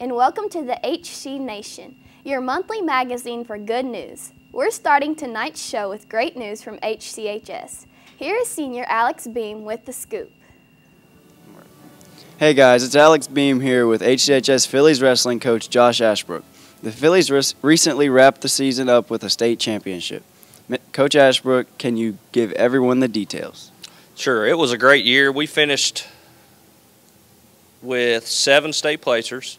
and welcome to the HC Nation, your monthly magazine for good news. We're starting tonight's show with great news from HCHS. Here is senior Alex Beam with the scoop. Hey guys, it's Alex Beam here with HCHS Fillies wrestling coach Josh Ashbrook. The Fillies recently wrapped the season up with a state championship. Coach Ashbrook, can you give everyone the details? Sure, it was a great year. We finished with seven state placers,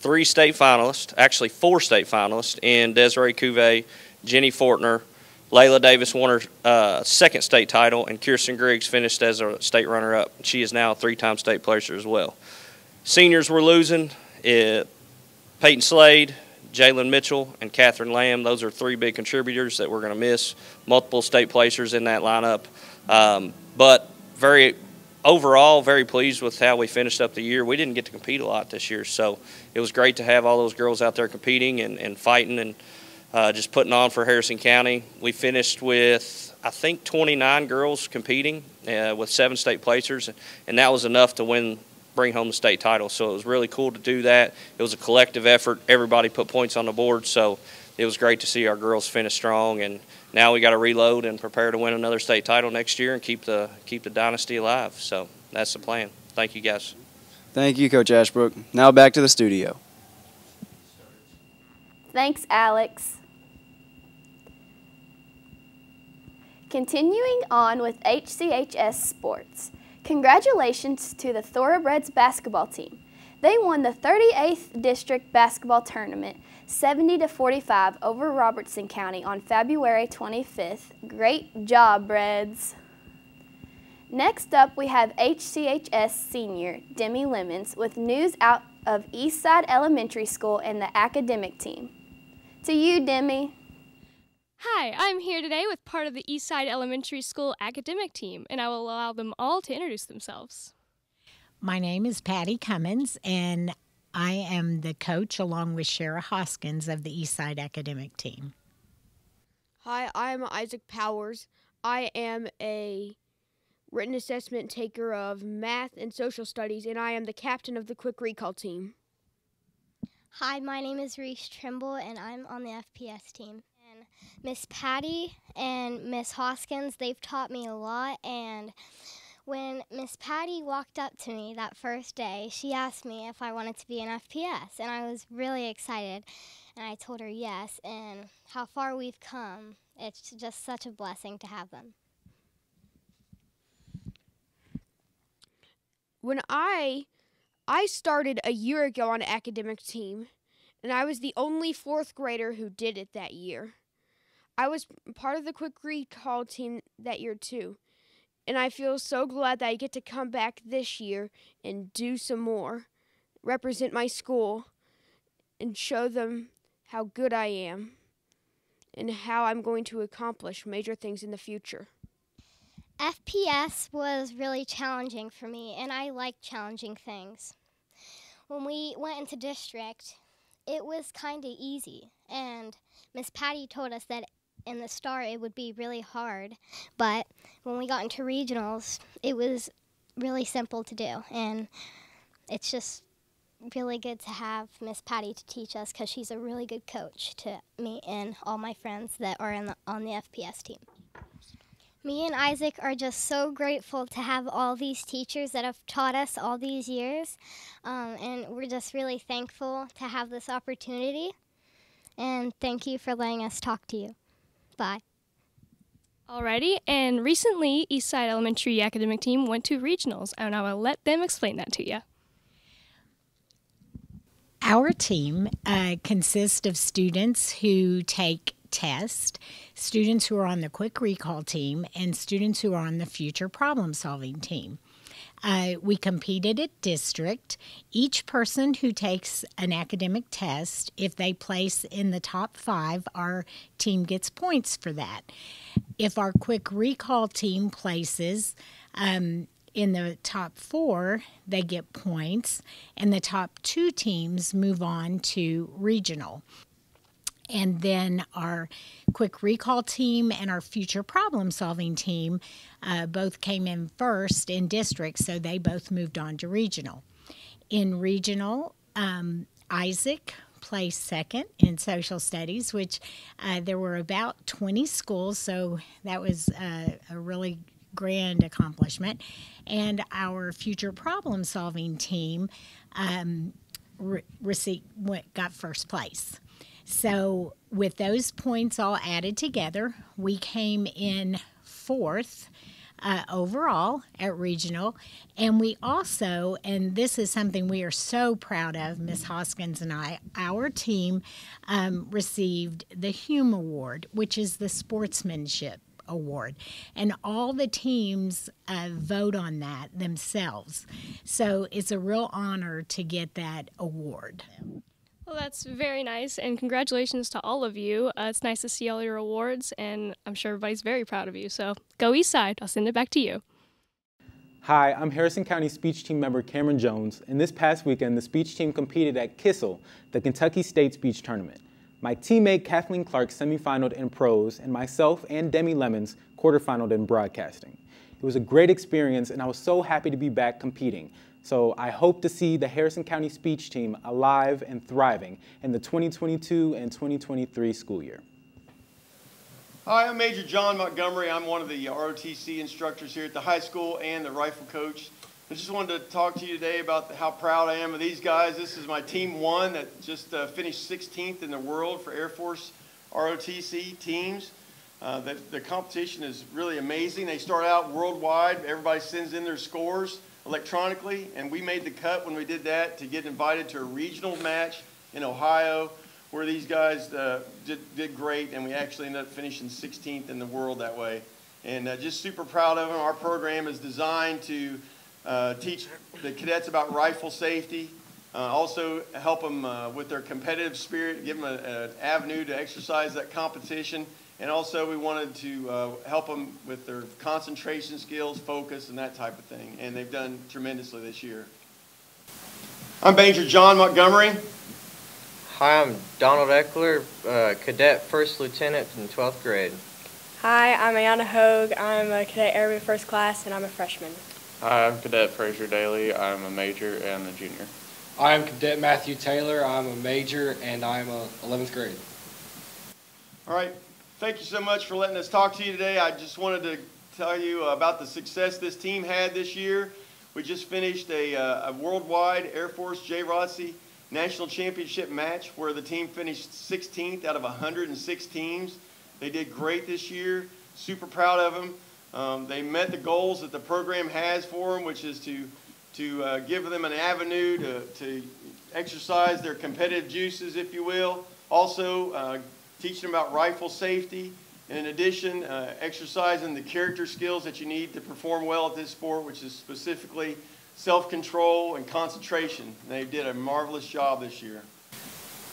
three state finalists, actually four state finalists, in Desiree Cuvée, Jenny Fortner, Layla Davis won her uh, second state title, and Kirsten Griggs finished as a state runner-up. She is now a three-time state placer as well. Seniors were losing. It, Peyton Slade, Jalen Mitchell, and Catherine Lamb. Those are three big contributors that we're going to miss. Multiple state placers in that lineup, um, but very overall very pleased with how we finished up the year. We didn't get to compete a lot this year, so it was great to have all those girls out there competing and, and fighting and uh, just putting on for Harrison County. We finished with, I think, 29 girls competing uh, with seven state placers, and that was enough to win, bring home the state title. So it was really cool to do that. It was a collective effort. Everybody put points on the board, so it was great to see our girls finish strong. And now we got to reload and prepare to win another state title next year and keep the keep the dynasty alive. So that's the plan. Thank you, guys. Thank you, Coach Ashbrook. Now back to the studio. Thanks, Alex. Continuing on with HCHS Sports. Congratulations to the Thoroughbreds basketball team. They won the 38th District Basketball Tournament 70 to 45 over Robertson County on February 25th. Great job, Reds. Next up, we have HCHS senior Demi Lemons with news out of Eastside Elementary School and the academic team. To you, Demi. Hi, I'm here today with part of the Eastside Elementary School academic team, and I will allow them all to introduce themselves. My name is Patty Cummins, and I am the coach along with Shara Hoskins of the Eastside Academic Team. Hi, I'm Isaac Powers. I am a written assessment taker of math and social studies, and I am the captain of the quick recall team. Hi, my name is Reese Trimble, and I'm on the FPS team. And Miss Patty and Miss Hoskins, they've taught me a lot. And when Miss Patty walked up to me that first day, she asked me if I wanted to be an FPS, and I was really excited. And I told her yes, and how far we've come. It's just such a blessing to have them. When I I started a year ago on academic team, and I was the only fourth grader who did it that year. I was part of the quick recall team that year too, and I feel so glad that I get to come back this year and do some more, represent my school, and show them how good I am and how I'm going to accomplish major things in the future. FPS was really challenging for me, and I like challenging things. When we went into district, it was kind of easy, and Miss Patty told us that in the start it would be really hard, but when we got into regionals, it was really simple to do, and it's just really good to have Miss Patty to teach us because she's a really good coach to me and all my friends that are the, on the FPS team. Me and Isaac are just so grateful to have all these teachers that have taught us all these years. Um, and we're just really thankful to have this opportunity. And thank you for letting us talk to you. Bye. Alrighty, and recently Eastside Elementary academic team went to regionals, and I will let them explain that to you. Our team uh, consists of students who take tests, students who are on the quick recall team, and students who are on the future problem solving team. Uh, we competed at district. Each person who takes an academic test, if they place in the top five, our team gets points for that. If our quick recall team places um, in the top four, they get points, and the top two teams move on to regional. And then our quick recall team and our future problem solving team uh, both came in first in district, so they both moved on to regional. In regional, um, Isaac placed second in social studies, which uh, there were about 20 schools, so that was uh, a really grand accomplishment. And our future problem solving team um, re- received, went, got first place. So, with those points all added together, we came in fourth uh, overall at regional. And we also, and this is something we are so proud of, Miss Hoskins and I, our team um, received the Hume Award, which is the sportsmanship award. And all the teams uh, vote on that themselves. So it's a real honor to get that award. Well, that's very nice, and congratulations to all of you. Uh, it's nice to see all your awards, and I'm sure everybody's very proud of you. So go East Side. I'll send it back to you. Hi, I'm Harrison County speech team member Cameron Jones, and this past weekend the speech team competed at Kissel, the Kentucky State Speech Tournament. My teammate Kathleen Clark semifinaled in prose, and myself and Demi Lemons quarterfinaled in broadcasting. It was a great experience, and I was so happy to be back competing. So I hope to see the Harrison County speech team alive and thriving in the 2022 and 2023 school year. Hi, I'm Major John Montgomery. I'm one of the ROTC instructors here at the high school and the rifle coach. I just wanted to talk to you today about how proud I am of these guys. This is my team one that just uh, finished 16th in the world for Air Force ROTC teams. Uh, the, the competition is really amazing. They start out worldwide. Everybody sends in their scores electronically, and we made the cut when we did that to get invited to a regional match in Ohio where these guys uh, did, did great, and we actually ended up finishing 16th in the world that way. And uh, just super proud of them. Our program is designed to uh, teach the cadets about rifle safety, uh, also help them uh, with their competitive spirit, give them an avenue to exercise that competition, and also we wanted to uh, help them with their concentration skills, focus, and that type of thing. And they've done tremendously this year. I'm Major John Montgomery. Hi, I'm Donald Eckler, uh, cadet first lieutenant in 12th grade. Hi, I'm Ayana Hogue. I'm a cadet airman first class, and I'm a freshman. Hi, I'm Cadet Fraser Daly. I'm a major and a junior. I'm Cadet Matthew Taylor. I'm a major and I'm a 11th grade. All right. Thank you so much for letting us talk to you today. I just wanted to tell you about the success this team had this year. We just finished a, uh, a worldwide Air Force JROTC national championship match where the team finished 16th out of 106 teams. They did great this year. Super proud of them. Um, they met the goals that the program has for them, which is to, to uh, give them an avenue to, to exercise their competitive juices, if you will. Also, uh, teach them about rifle safety. And in addition, uh, exercising the character skills that you need to perform well at this sport, which is specifically self-control and concentration. They did a marvelous job this year.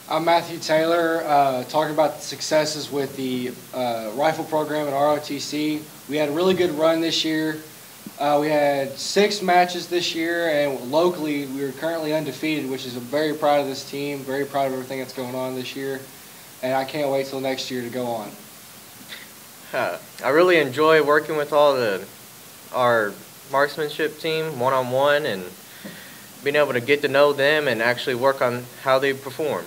I'm Matthew Taylor, uh, talking about the successes with the uh, rifle program at ROTC. We had a really good run this year. Uh, we had six matches this year, and locally we are currently undefeated, which is I'm very proud of this team, very proud of everything that's going on this year, and I can't wait till next year to go on. I really enjoy working with all the our marksmanship team one on one and being able to get to know them and actually work on how they perform.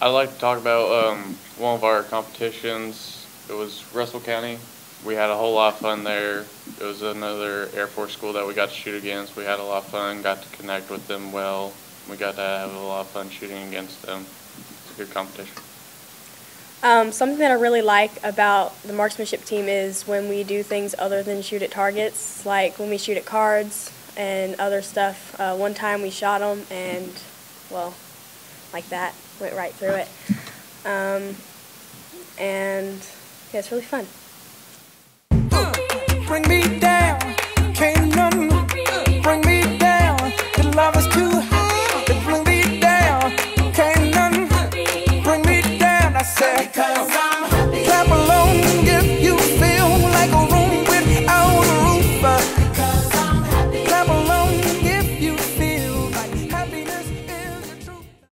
I'd like to talk about um, one of our competitions. It was Russell County. We had a whole lot of fun there. It was another Air Force school that we got to shoot against. We had a lot of fun, got to connect with them well. We got to have a lot of fun shooting against them. It's good competition. Um, something that I really like about the marksmanship team is when we do things other than shoot at targets, like when we shoot at cards and other stuff. Uh, one time we shot them and, well, like that went right through it. Um, and yeah, it's really fun. Bring me